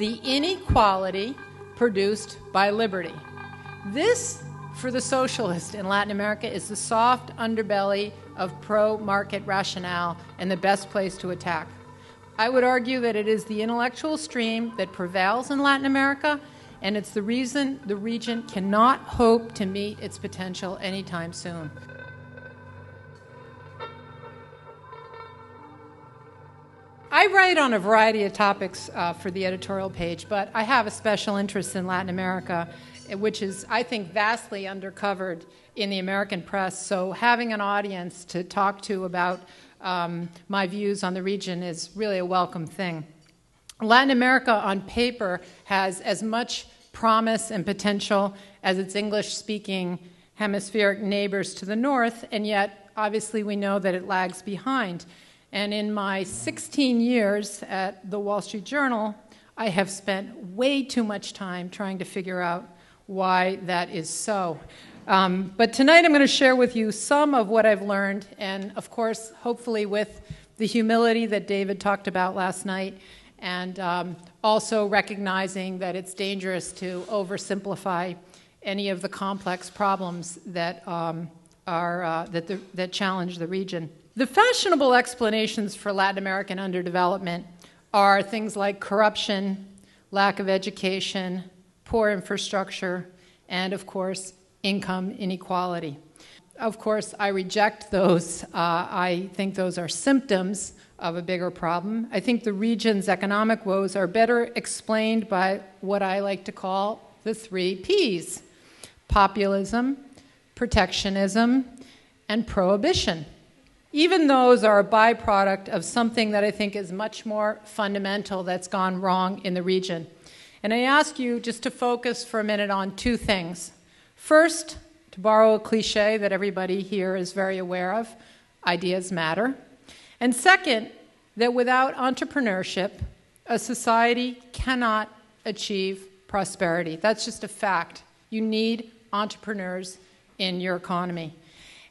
the inequality produced by liberty. This, for the socialist in Latin America, is the soft underbelly of pro market rationale and the best place to attack. I would argue that it is the intellectual stream that prevails in Latin America, and it's the reason the region cannot hope to meet its potential anytime soon. I write on a variety of topics uh, for the editorial page, but I have a special interest in Latin America, which is, I think, vastly undercovered in the American press. So having an audience to talk to about um, my views on the region is really a welcome thing. Latin America, on paper, has as much promise and potential as its English speaking hemispheric neighbors to the north, and yet, obviously, we know that it lags behind. And in my 16 years at the Wall Street Journal, I have spent way too much time trying to figure out why that is so. Um, but tonight I'm going to share with you some of what I've learned, and of course, hopefully, with the humility that David talked about last night, and um, also recognizing that it's dangerous to oversimplify any of the complex problems that, um, are, uh, that, the, that challenge the region. The fashionable explanations for Latin American underdevelopment are things like corruption, lack of education, poor infrastructure, and of course, income inequality. Of course, I reject those. Uh, I think those are symptoms of a bigger problem. I think the region's economic woes are better explained by what I like to call the three P's populism, protectionism, and prohibition. Even those are a byproduct of something that I think is much more fundamental that's gone wrong in the region. And I ask you just to focus for a minute on two things. First, to borrow a cliche that everybody here is very aware of, ideas matter. And second, that without entrepreneurship, a society cannot achieve prosperity. That's just a fact. You need entrepreneurs in your economy.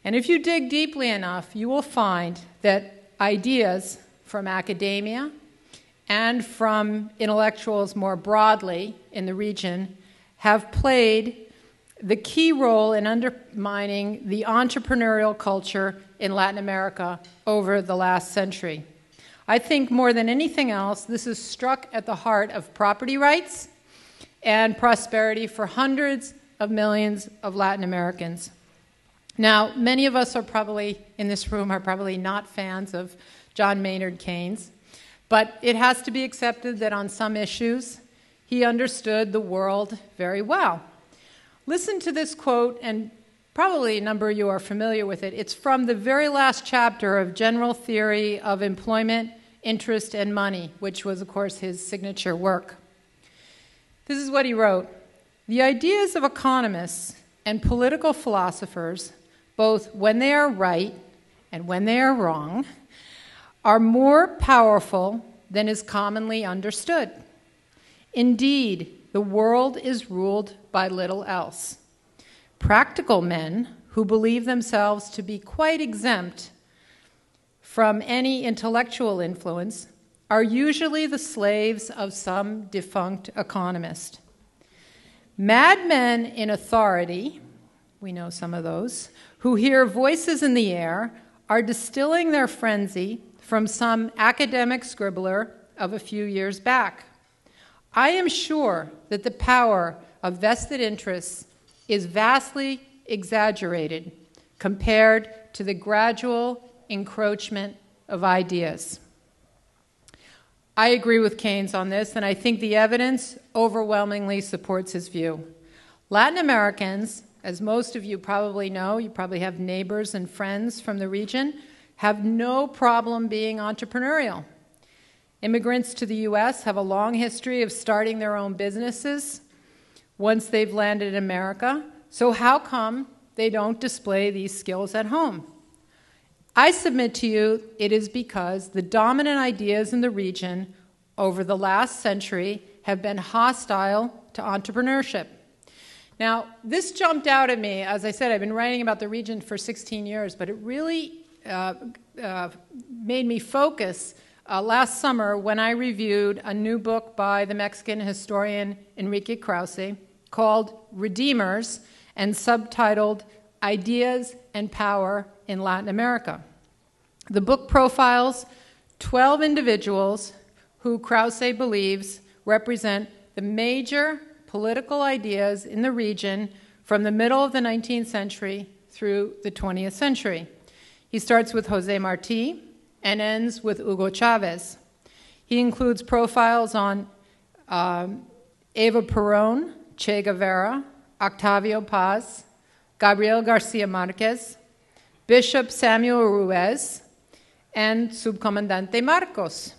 And if you dig deeply enough, you will find that ideas from academia and from intellectuals more broadly in the region have played the key role in undermining the entrepreneurial culture in Latin America over the last century. I think more than anything else, this has struck at the heart of property rights and prosperity for hundreds of millions of Latin Americans. Now, many of us are probably in this room are probably not fans of John Maynard Keynes, but it has to be accepted that on some issues he understood the world very well. Listen to this quote, and probably a number of you are familiar with it. It's from the very last chapter of General Theory of Employment, Interest, and Money, which was, of course, his signature work. This is what he wrote The ideas of economists and political philosophers both when they are right and when they are wrong, are more powerful than is commonly understood. Indeed, the world is ruled by little else. Practical men who believe themselves to be quite exempt from any intellectual influence are usually the slaves of some defunct economist. Madmen in authority, we know some of those, who hear voices in the air are distilling their frenzy from some academic scribbler of a few years back. I am sure that the power of vested interests is vastly exaggerated compared to the gradual encroachment of ideas. I agree with Keynes on this, and I think the evidence overwhelmingly supports his view. Latin Americans as most of you probably know, you probably have neighbors and friends from the region, have no problem being entrepreneurial. Immigrants to the U.S. have a long history of starting their own businesses once they've landed in America. So, how come they don't display these skills at home? I submit to you it is because the dominant ideas in the region over the last century have been hostile to entrepreneurship. Now, this jumped out at me. As I said, I've been writing about the region for 16 years, but it really uh, uh, made me focus uh, last summer when I reviewed a new book by the Mexican historian Enrique Krauze called Redeemers and subtitled Ideas and Power in Latin America. The book profiles 12 individuals who Krauze believes represent the major political ideas in the region from the middle of the 19th century through the 20th century. He starts with Jose Marti, and ends with Hugo Chavez. He includes profiles on um, Eva Peron, Che Guevara, Octavio Paz, Gabriel Garcia Marquez, Bishop Samuel Ruiz, and Subcomandante Marcos.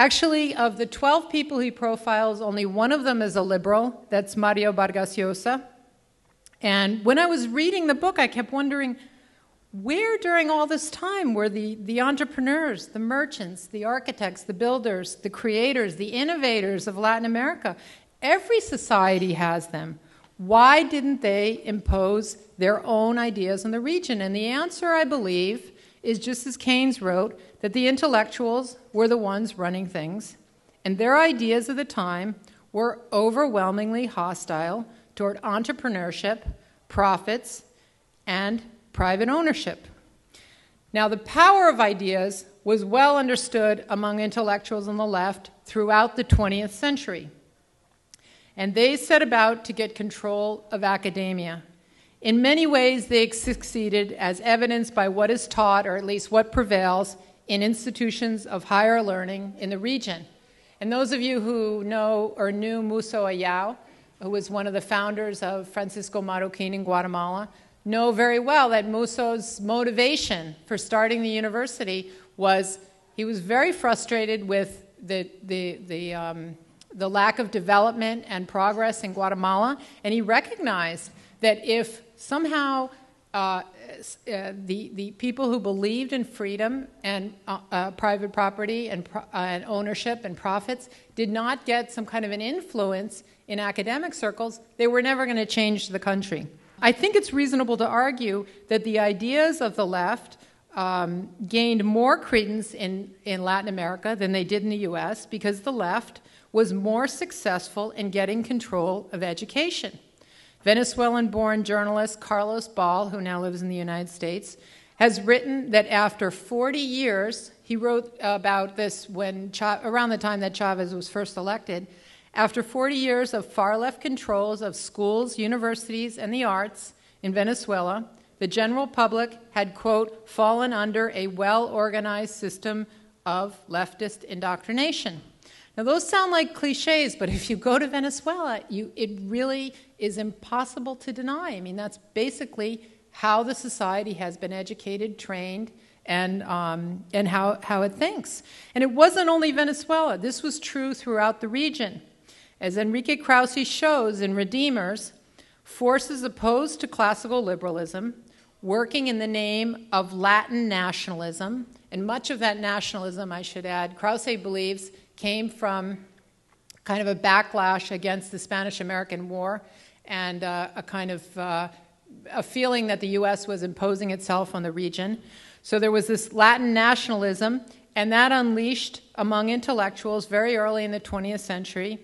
Actually, of the 12 people he profiles, only one of them is a liberal. That's Mario Vargas Llosa. And when I was reading the book, I kept wondering where during all this time were the, the entrepreneurs, the merchants, the architects, the builders, the creators, the innovators of Latin America? Every society has them. Why didn't they impose their own ideas on the region? And the answer, I believe, is just as Keynes wrote that the intellectuals were the ones running things, and their ideas of the time were overwhelmingly hostile toward entrepreneurship, profits, and private ownership. Now, the power of ideas was well understood among intellectuals on the left throughout the 20th century. And they set about to get control of academia. In many ways, they succeeded, as evidenced by what is taught, or at least what prevails, in institutions of higher learning in the region. And those of you who know or knew Muso Ayau, who was one of the founders of Francisco Marroquin in Guatemala, know very well that Muso's motivation for starting the university was he was very frustrated with the, the, the, um, the lack of development and progress in Guatemala, and he recognized that if somehow uh, uh, the, the people who believed in freedom and uh, uh private property and, pro- uh, and ownership and profits did not get some kind of an influence in academic circles, they were never going to change the country. I think it's reasonable to argue that the ideas of the left um, gained more credence in, in Latin America than they did in the US because the left was more successful in getting control of education. Venezuelan born journalist Carlos Ball, who now lives in the United States, has written that after 40 years, he wrote about this when around the time that Chavez was first elected, after 40 years of far left controls of schools, universities, and the arts in Venezuela, the general public had, quote, fallen under a well organized system of leftist indoctrination. Now, those sound like cliches, but if you go to Venezuela, you, it really is impossible to deny. I mean, that's basically how the society has been educated, trained, and, um, and how, how it thinks. And it wasn't only Venezuela, this was true throughout the region. As Enrique Krauze shows in Redeemers, forces opposed to classical liberalism, working in the name of Latin nationalism, and much of that nationalism, I should add, Krauze believes came from kind of a backlash against the Spanish American War and uh, a kind of uh, a feeling that the U.S. was imposing itself on the region. So there was this Latin nationalism, and that unleashed among intellectuals very early in the 20th century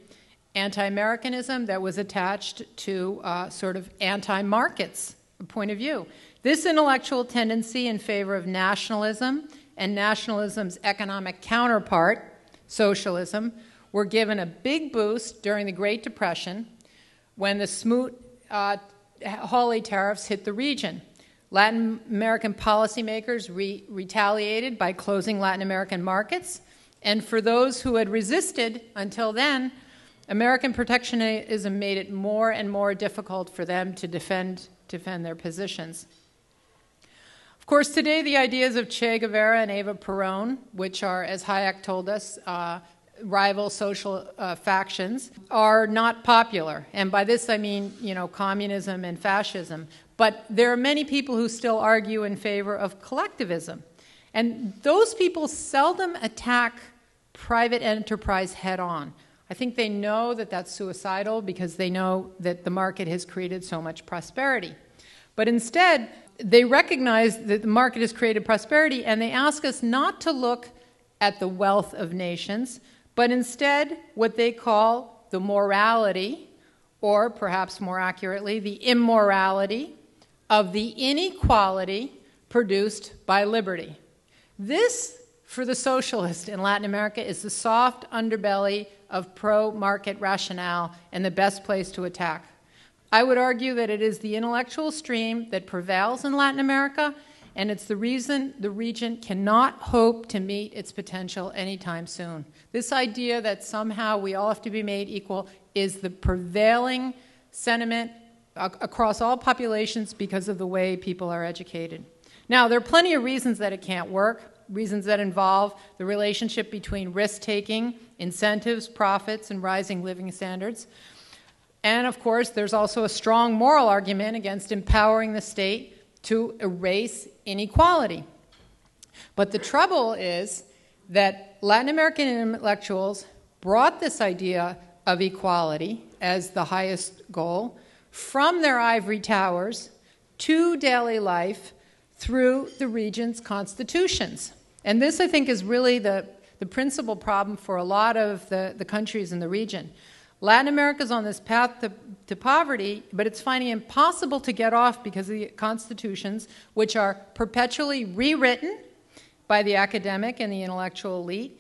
anti Americanism that was attached to uh, sort of anti markets point of view. This intellectual tendency in favor of nationalism and nationalism's economic counterpart, socialism, were given a big boost during the Great Depression when the Smoot uh, Hawley tariffs hit the region. Latin American policymakers re- retaliated by closing Latin American markets, and for those who had resisted until then, American protectionism made it more and more difficult for them to defend, defend their positions. Of course, today the ideas of Che Guevara and Eva Peron, which are, as Hayek told us, uh, rival social uh, factions, are not popular. And by this I mean, you know, communism and fascism. But there are many people who still argue in favor of collectivism. And those people seldom attack private enterprise head on. I think they know that that's suicidal because they know that the market has created so much prosperity. But instead, they recognize that the market has created prosperity and they ask us not to look at the wealth of nations, but instead what they call the morality, or perhaps more accurately, the immorality of the inequality produced by liberty. This, for the socialist in Latin America, is the soft underbelly of pro market rationale and the best place to attack. I would argue that it is the intellectual stream that prevails in Latin America, and it's the reason the region cannot hope to meet its potential anytime soon. This idea that somehow we all have to be made equal is the prevailing sentiment across all populations because of the way people are educated. Now, there are plenty of reasons that it can't work, reasons that involve the relationship between risk taking, incentives, profits, and rising living standards. And of course, there's also a strong moral argument against empowering the state to erase inequality. But the trouble is that Latin American intellectuals brought this idea of equality as the highest goal from their ivory towers to daily life through the region's constitutions. And this, I think, is really the, the principal problem for a lot of the, the countries in the region. Latin America is on this path to, to poverty, but it's finding it impossible to get off because of the constitutions, which are perpetually rewritten by the academic and the intellectual elite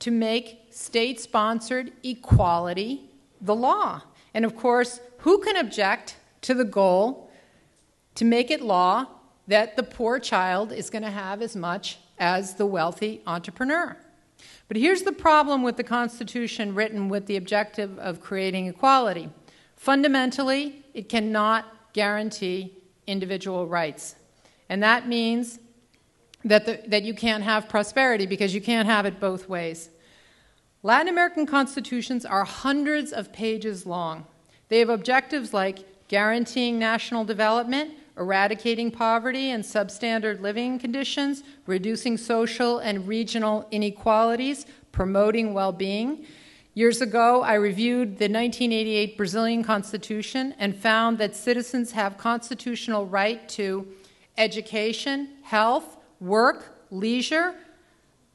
to make state sponsored equality the law. And of course, who can object to the goal to make it law that the poor child is going to have as much as the wealthy entrepreneur? But here's the problem with the Constitution written with the objective of creating equality. Fundamentally, it cannot guarantee individual rights. And that means that, the, that you can't have prosperity because you can't have it both ways. Latin American constitutions are hundreds of pages long. They have objectives like guaranteeing national development, eradicating poverty and substandard living conditions, reducing social and regional inequalities, promoting well being. Years ago, I reviewed the 1988 Brazilian Constitution and found that citizens have constitutional right to education, health, work, leisure,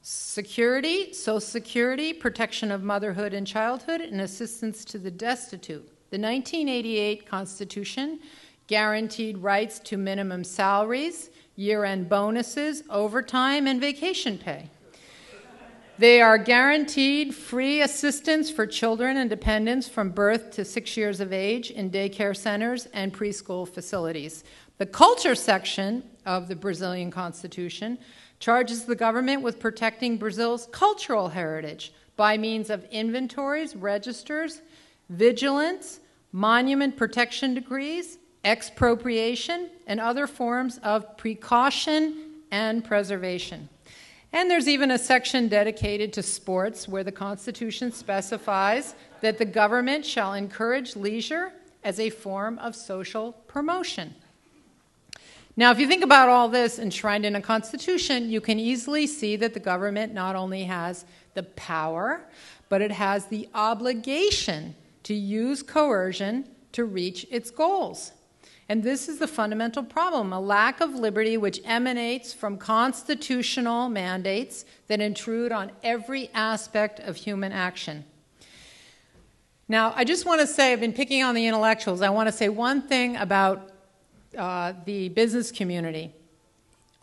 security, social security, protection of motherhood and childhood, and assistance to the destitute. The 1988 Constitution guaranteed rights to minimum salaries, year end bonuses, overtime, and vacation pay. They are guaranteed free assistance for children and dependents from birth to six years of age in daycare centers and preschool facilities. The culture section of the Brazilian Constitution charges the government with protecting Brazil's cultural heritage by means of inventories, registers, vigilance, monument protection decrees, expropriation, and other forms of precaution and preservation. And there's even a section dedicated to sports where the Constitution specifies that the government shall encourage leisure as a form of social promotion. Now, if you think about all this enshrined in a constitution, you can easily see that the government not only has the power, but it has the obligation to use coercion to reach its goals. And this is the fundamental problem a lack of liberty which emanates from constitutional mandates that intrude on every aspect of human action. Now, I just want to say, I've been picking on the intellectuals. I want to say one thing about uh, the business community.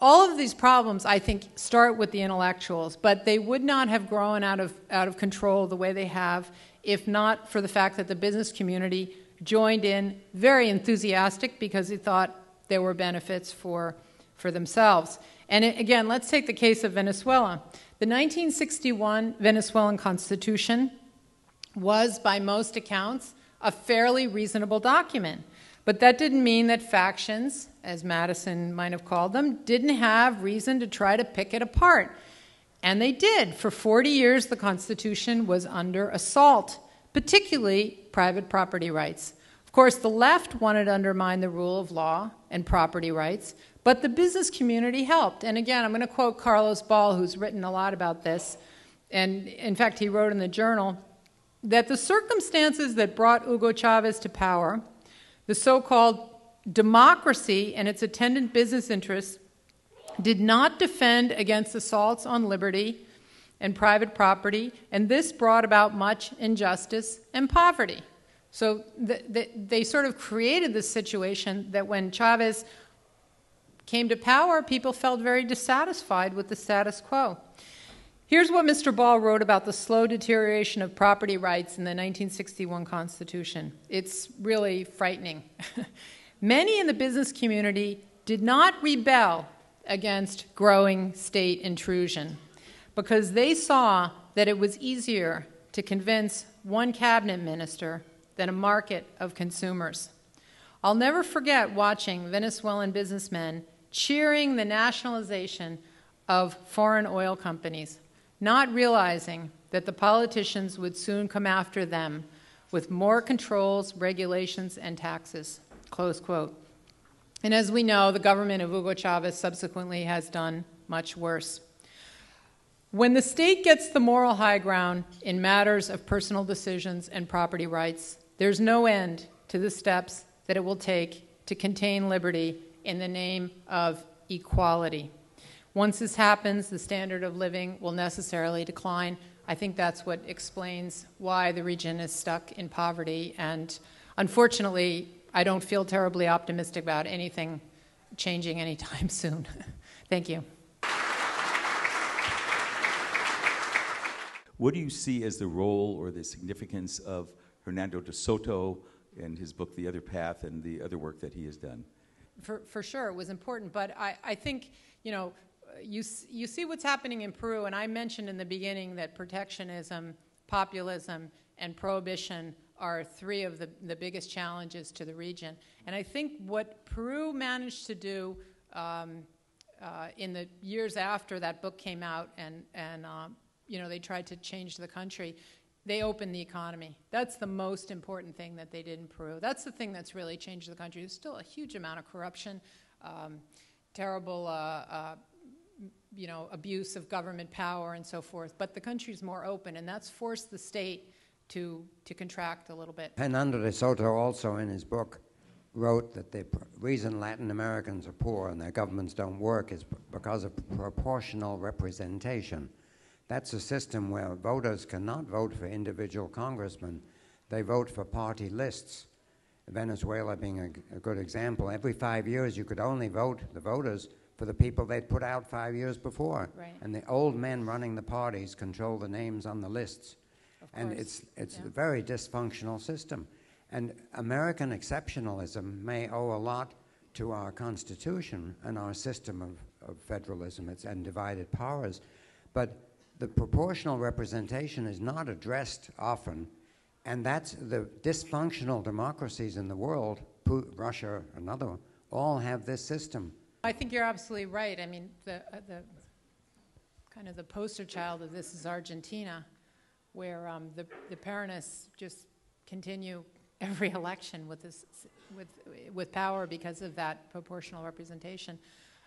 All of these problems, I think, start with the intellectuals, but they would not have grown out of, out of control the way they have if not for the fact that the business community joined in very enthusiastic because he thought there were benefits for, for themselves. And it, again, let's take the case of Venezuela. The 1961 Venezuelan Constitution was, by most accounts, a fairly reasonable document. But that didn't mean that factions, as Madison might have called them, didn't have reason to try to pick it apart. And they did. For 40 years, the Constitution was under assault particularly private property rights. Of course, the left wanted to undermine the rule of law and property rights, but the business community helped. And again, I'm going to quote Carlos Ball, who's written a lot about this. And in fact, he wrote in the journal that the circumstances that brought Hugo Chavez to power, the so called democracy and its attendant business interests, did not defend against assaults on liberty and private property, and this brought about much injustice and poverty. So the, the, they sort of created this situation that when Chavez came to power, people felt very dissatisfied with the status quo. Here's what Mr. Ball wrote about the slow deterioration of property rights in the 1961 Constitution. It's really frightening. Many in the business community did not rebel against growing state intrusion because they saw that it was easier to convince one cabinet minister than a market of consumers. I'll never forget watching Venezuelan businessmen cheering the nationalization of foreign oil companies, not realizing that the politicians would soon come after them with more controls, regulations, and taxes. Close quote. And as we know, the government of Hugo Chavez subsequently has done much worse. When the state gets the moral high ground in matters of personal decisions and property rights, there's no end to the steps that it will take to contain liberty in the name of equality. Once this happens, the standard of living will necessarily decline. I think that's what explains why the region is stuck in poverty. And unfortunately, I don't feel terribly optimistic about anything changing anytime soon. Thank you. What do you see as the role or the significance of Hernando de Soto and his book, The Other Path, and the other work that he has done. For, for sure, it was important. But I, I think, you know, you, you see what's happening in Peru, and I mentioned in the beginning that protectionism, populism, and prohibition are three of the, the biggest challenges to the region. And I think what Peru managed to do um, uh, in the years after that book came out and, and um, you know, they tried to change the country, they opened the economy. That's the most important thing that they did in Peru. That's the thing that's really changed the country. There's still a huge amount of corruption, um, terrible, uh, uh, you know, abuse of government power and so forth. But the country's more open, and that's forced the state to to contract a little bit. Hernando de Soto also in his book wrote that the reason Latin Americans are poor and their governments don't work is because of proportional representation. That's a system where voters cannot vote for individual congressmen, they vote for party lists. Venezuela being a, a, good example. Every five years, you could only vote, the voters, for the people they'd put out five years before. Right. And the old men running the parties control the names on the lists. and it's, it's yeah. a very dysfunctional system. And American exceptionalism may owe a lot to our Constitution and our system of, of federalism it's, and divided powers. But the proportional representation is not addressed often, and that's the dysfunctional democracies in the world, Russia, another one, all have this system. I think you're absolutely right. I mean, the, uh, the kind of the poster child of this is Argentina, where um, the, the Peronists just continue every election with, this, with, with power because of that proportional representation.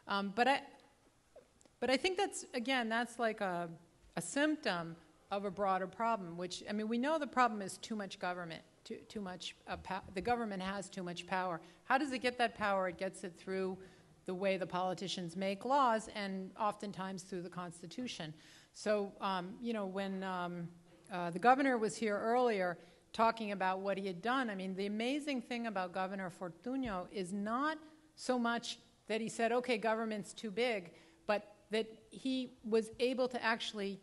Um, but, I, but I think that's, again, that's like a a symptom of a broader problem, which, I mean, we know the problem is too much government, too, too much, uh, the government has too much power. How does it get that power? It gets it through the way the politicians make laws and oftentimes through the Constitution. So, um, you know, when um, uh, the governor was here earlier talking about what he had done, I mean, the amazing thing about Governor Fortuño is not so much that he said, okay, government's too big, but that he was able to actually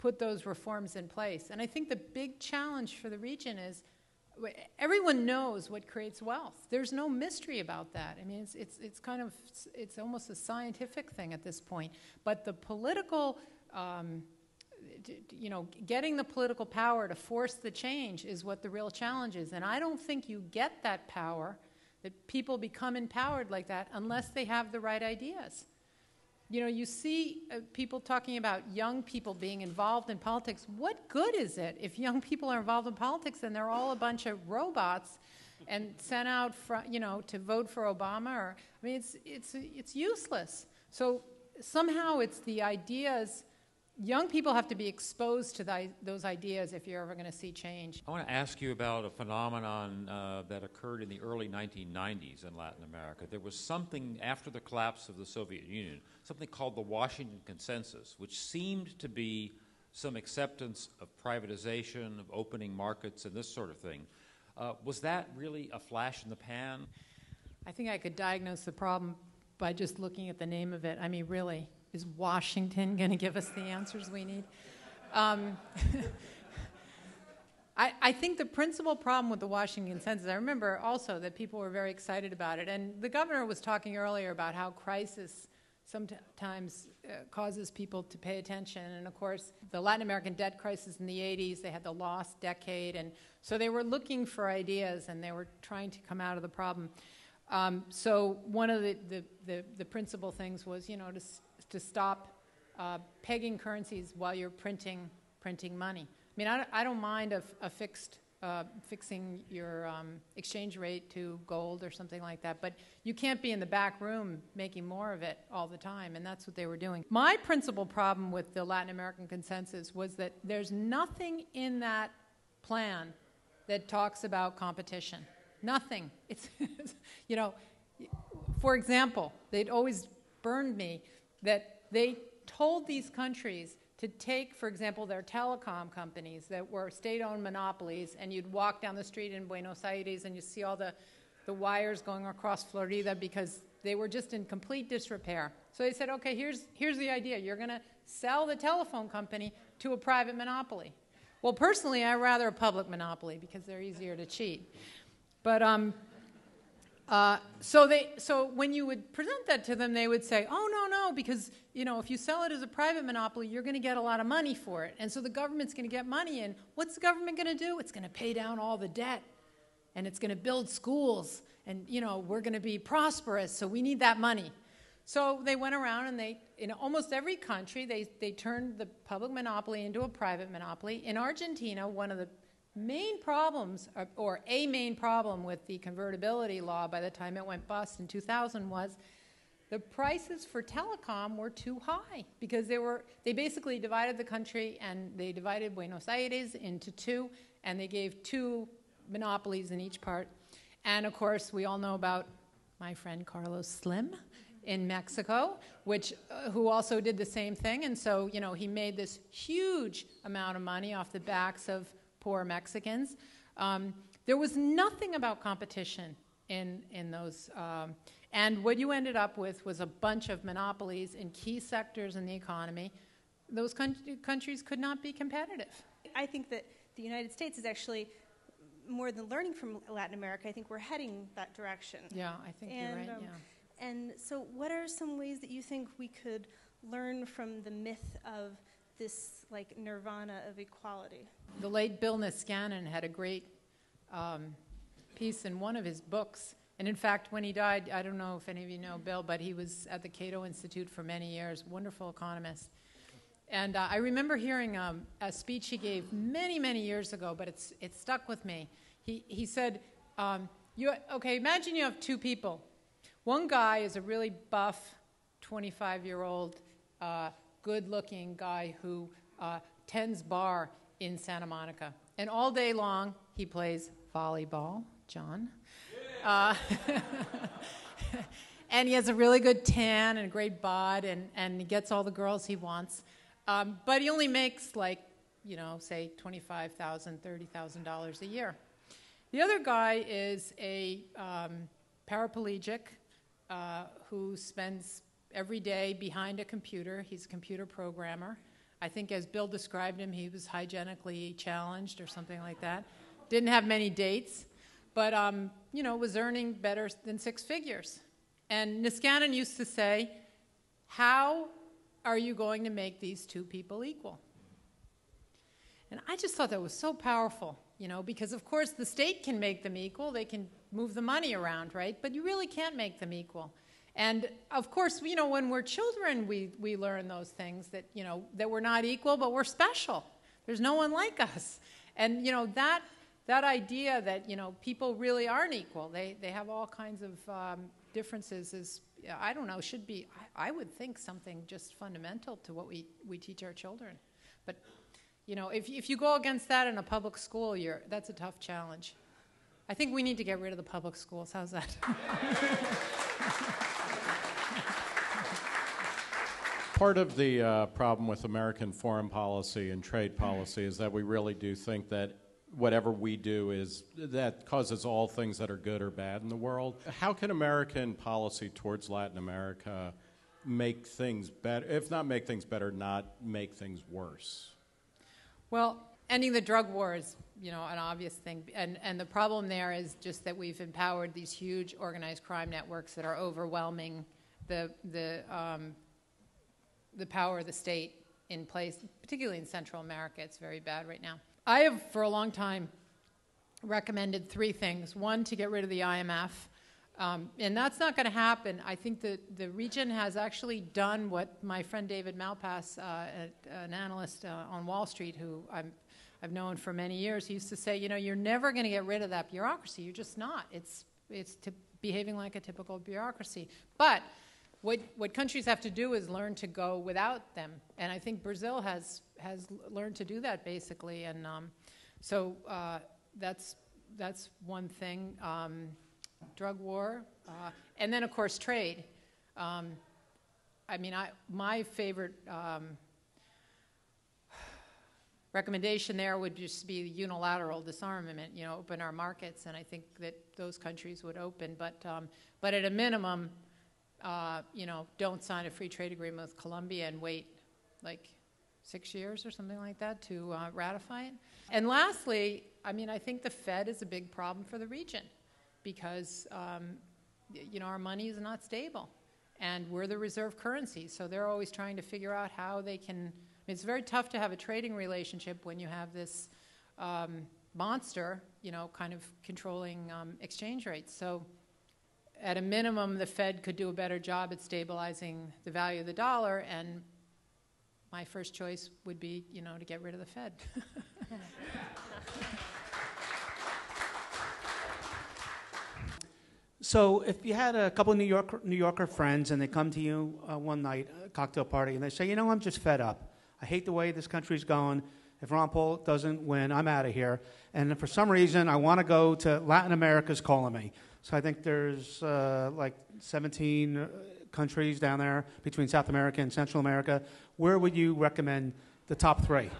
put those reforms in place. And I think the big challenge for the region is everyone knows what creates wealth. There's no mystery about that. I mean, it's, it's, it's kind of, it's almost a scientific thing at this point. But the political, um, you know, getting the political power to force the change is what the real challenge is. And I don't think you get that power, that people become empowered like that, unless they have the right ideas you know, you see uh, people talking about young people being involved in politics. What good is it if young people are involved in politics and they're all a bunch of robots and sent out, for, you know, to vote for Obama? Or I mean, it's it's it's useless. So somehow it's the ideas young people have to be exposed to those ideas if you're ever going to see change. I want to ask you about a phenomenon uh, that occurred in the early 1990s in Latin America. There was something after the collapse of the Soviet Union, something called the Washington Consensus, which seemed to be some acceptance of privatization, of opening markets, and this sort of thing. Uh, was that really a flash in the pan? I think I could diagnose the problem by just looking at the name of it. I mean, really, is Washington going to give us the answers we need? Um, I, I, think the principal problem with the Washington consensus, I remember also that people were very excited about it. And the governor was talking earlier about how crisis sometimes uh, causes people to pay attention. And of course, the Latin American debt crisis in the 80s, they had the lost decade. And so they were looking for ideas and they were trying to come out of the problem. Um, so one of the, the, the, the, principal things was, you know, to, to stop uh, pegging currencies while you're printing, printing money. I mean, I, I don't mind a, a fixed uh, fixing your um, exchange rate to gold or something like that. But you can't be in the back room making more of it all the time, and that's what they were doing. My principal problem with the Latin American consensus was that there's nothing in that plan that talks about competition. Nothing. It's, you know, for example, they'd always burned me that they told these countries to take, for example, their telecom companies that were state owned monopolies, and you'd walk down the street in Buenos Aires and you see all the, the wires going across Florida because they were just in complete disrepair. So they said, okay, here's, here's the idea you're going to sell the telephone company to a private monopoly. Well, personally, I rather a public monopoly because they're easier to cheat. But um, uh, so they, so when you would present that to them, they would say, "Oh no, no, because you know if you sell it as a private monopoly, you're going to get a lot of money for it, and so the government's going to get money. And what's the government going to do? It's going to pay down all the debt, and it's going to build schools, and you know we're going to be prosperous. So we need that money." So they went around and they, in almost every country, they, they turned the public monopoly into a private monopoly. In Argentina, one of the main problems, or, a main problem with the convertibility law by the time it went bust in 2000 was the prices for telecom were too high because they were they basically divided the country and they divided Buenos Aires into two and they gave two monopolies in each part. And of course, we all know about my friend Carlos Slim in Mexico, which uh, who also did the same thing. And so, you know, he made this huge amount of money off the backs of poor Mexicans. Um, there was nothing about competition in, in those. Um, and what you ended up with was a bunch of monopolies in key sectors in the economy. Those countries could not be competitive. I think that the United States is actually more than learning from Latin America. I think we're heading that direction. Yeah, I think and, you're right. Um, yeah. And so, what are some ways that you think we could learn from the myth of this like nirvana of equality. The late Bill Niskanen had a great um, piece in one of his books. And in fact, when he died, I don't know if any of you know Bill, but he was at the Cato Institute for many years, wonderful economist. And uh, I remember hearing um, a speech he gave many, many years ago, but it's, it stuck with me. He, he said, um, you, okay, imagine you have two people. One guy is a really buff, 25 year old uh, good looking guy who uh, tends bar in Santa Monica. And all day long, he plays volleyball, John. Uh, and he has a really good tan and a great bod, and, and he gets all the girls he wants. Um, but he only makes like, you know, say $25,000, $30,000 a year. The other guy is a um, paraplegic uh, who spends every day behind a computer. He's a computer programmer. I think, as Bill described him, he was hygienically challenged or something like that. Didn't have many dates, but um, you know was earning better than six figures. And Niskanen used to say, "How are you going to make these two people equal?" And I just thought that was so powerful, you know, because of course the state can make them equal; they can move the money around, right? But you really can't make them equal. And of course, you know, when we're children, we, we learn those things that, you know, that we're not equal, but we're special. There's no one like us. And, you know, that, that idea that, you know, people really aren't equal, they, they have all kinds of um, differences is, I don't know, should be, I, I would think something just fundamental to what we, we teach our children. But, you know, if, if you go against that in a public school, you're, that's a tough challenge. I think we need to get rid of the public schools. How's that? part of the uh, problem with American foreign policy and trade policy is that we really do think that whatever we do is that causes all things that are good or bad in the world. How can American policy towards Latin America make things better? If not make things better, not make things worse? Well, ending the drug war is, you know, an obvious thing, and and the problem there is just that we've empowered these huge organized crime networks that are overwhelming the the um, the power of the state in place, particularly in Central America. It's very bad right now. I have, for a long time, recommended three things. One, to get rid of the IMF. Um, and that's not going to happen. I think that the region has actually done what my friend David Malpass, uh, an analyst uh, on Wall Street, who i have known for many years, he used to say, you know, you're never going to get rid of that bureaucracy. You're just not. It's, it's behaving like a typical bureaucracy. But what, what countries have to do is learn to go without them. And I think Brazil has, has learned to do that basically. And um, so uh, that's, that's one thing. Um, drug war. Uh, and then, of course, trade. Um, I mean, I, my favorite um, recommendation there would just be unilateral disarmament, you know, open our markets, and I think that those countries would open. But, um, but at a minimum, uh, you know, don't sign a free trade agreement with Colombia and wait like six years or something like that to uh, ratify it. And lastly, I mean, I think the Fed is a big problem for the region because, um, you know, our money is not stable. And we're the reserve currency, so they're always trying to figure out how they can. I mean, it's very tough to have a trading relationship when you have this um, monster, you know, kind of controlling um, exchange rates. So at a minimum, the Fed could do a better job at stabilizing the value of the dollar, and my first choice would be, you know, to get rid of the Fed. so, if you had a couple New York New Yorker friends and they come to you uh, one night, a cocktail party, and they say, "You know, I'm just fed up. I hate the way this country's going. If Ron Paul doesn't win, I'm out of here. And for some reason, I want to go to Latin America's calling me." So I think there's uh, like 17 uh, countries down there between South America and Central America. Where would you recommend the top three?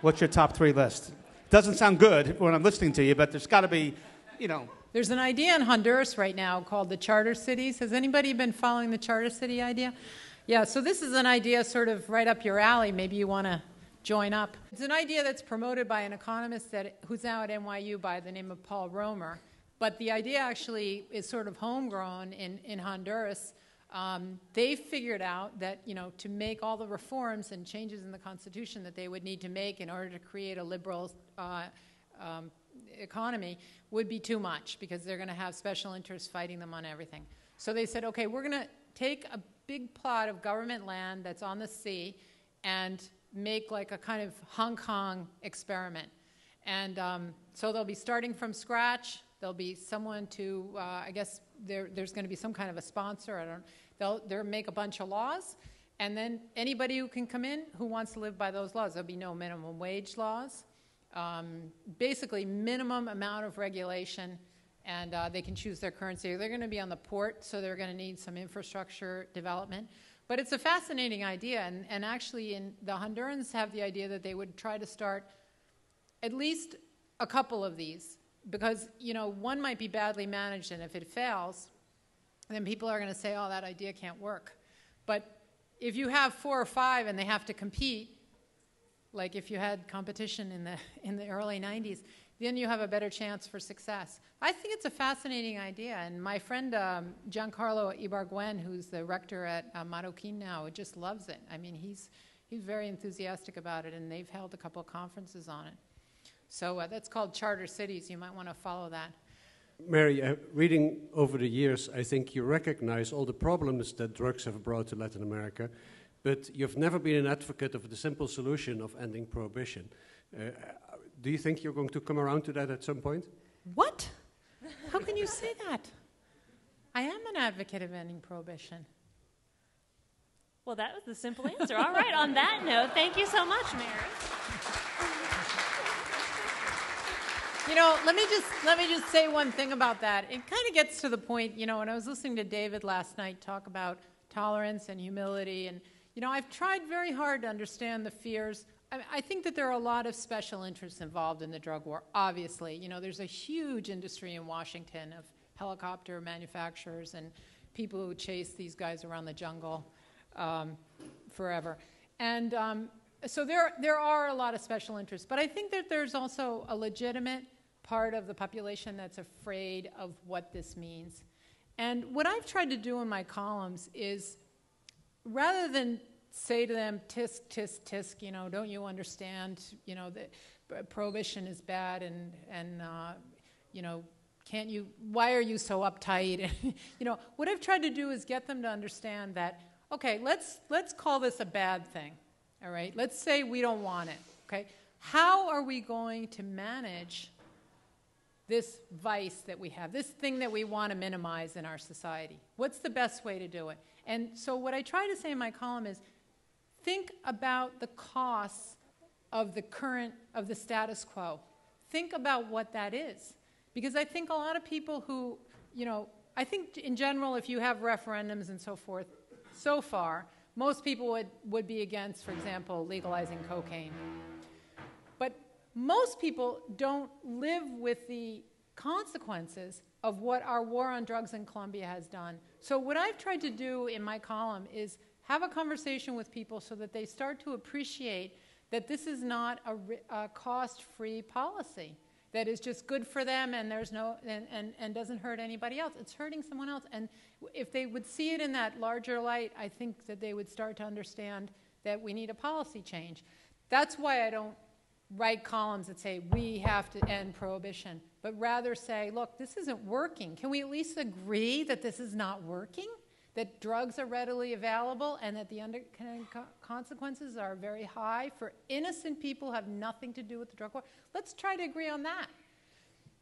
What's your top three list? Doesn't sound good when I'm listening to you, but there's got to be, you know. There's an idea in Honduras right now called the charter cities. Has anybody been following the charter city idea? Yeah, so this is an idea sort of right up your alley. Maybe you want to join up. It's an idea that's promoted by an economist that, who's now at NYU by the name of Paul Romer. But the idea actually is sort of homegrown in, in Honduras. Um, they figured out that you know to make all the reforms and changes in the constitution that they would need to make in order to create a liberal uh, um, economy would be too much because they're going to have special interests fighting them on everything. So they said, okay, we're going to take a big plot of government land that's on the sea and make like a kind of Hong Kong experiment. And um, so they'll be starting from scratch. There'll be someone to, uh, I guess there, there's going to be some kind of a sponsor. I don't. They'll they'll make a bunch of laws, and then anybody who can come in who wants to live by those laws. There'll be no minimum wage laws. Um, basically, minimum amount of regulation, and uh, they can choose their currency. They're going to be on the port, so they're going to need some infrastructure development. But it's a fascinating idea, and, and actually, in, the Hondurans have the idea that they would try to start at least a couple of these because you know one might be badly managed and if it fails then people are going to say oh that idea can't work. But if you have four or five and they have to compete like if you had competition in the in the early 90s then you have a better chance for success i think it's a fascinating idea and my friend um, giancarlo ibarguen who's the rector at uh, Marroquín now just loves it i mean he's he's very enthusiastic about it and they've held a couple of conferences on it so uh, that's called Charter Cities. You might want to follow that. Mary, uh, reading over the years, I think you recognize all the problems that drugs have brought to Latin America, but you've never been an advocate of the simple solution of ending prohibition. Uh, do you think you're going to come around to that at some point? What? How can you say that? I am an advocate of ending prohibition. Well, that was the simple answer. All right, on that note, thank you so much, Mary. You know, let me just let me just say one thing about that. It kind of gets to the point, you know, when I was listening to David last night talk about tolerance and humility and You know, I've tried very hard to understand the fears. I, think that there are a lot of special interests involved in the drug war, obviously. You know, there's a huge industry in Washington of helicopter manufacturers and people who chase these guys around the jungle um, forever. And um, so there, there are a lot of special interests. But I think that there's also a legitimate part of the population that's afraid of what this means. And what I've tried to do in my columns is rather than say to them, tisk, tisk, tisk, you know, don't you understand, you know, that prohibition is bad and, and uh, you know, can't you, why are you so uptight? you know, what I've tried to do is get them to understand that, okay, let's, let's call this a bad thing, all right? Let's say we don't want it, okay? How are we going to manage this vice that we have, this thing that we want to minimize in our society? What's the best way to do it? And so, what I try to say in my column is think about the costs of the current, of the status quo. Think about what that is. Because I think a lot of people who, you know, I think in general, if you have referendums and so forth, so far, most people would, would be against, for example, legalizing cocaine. But most people don't live with the consequences of what our war on drugs in Colombia has done. So, what I've tried to do in my column is have a conversation with people so that they start to appreciate that this is not a, a cost free policy that is just good for them and there's no and, and, and doesn't hurt anybody else. It's hurting someone else. And if they would see it in that larger light i think that they would start to understand that we need a policy change. That's why i don't write columns that say we have to end prohibition but rather say look this isn't working. Can we at least agree that this is not working that drugs are readily available and that the under- consequences are very high for innocent people who have nothing to do with the drug war. Let's try to agree on that.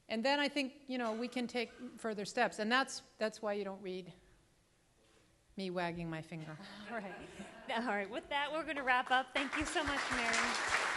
And then I think, you know, we can take further steps. And that's, that's why you don't read me wagging my finger. All right. All right. With that, we're going to wrap up. Thank you so much, Mary.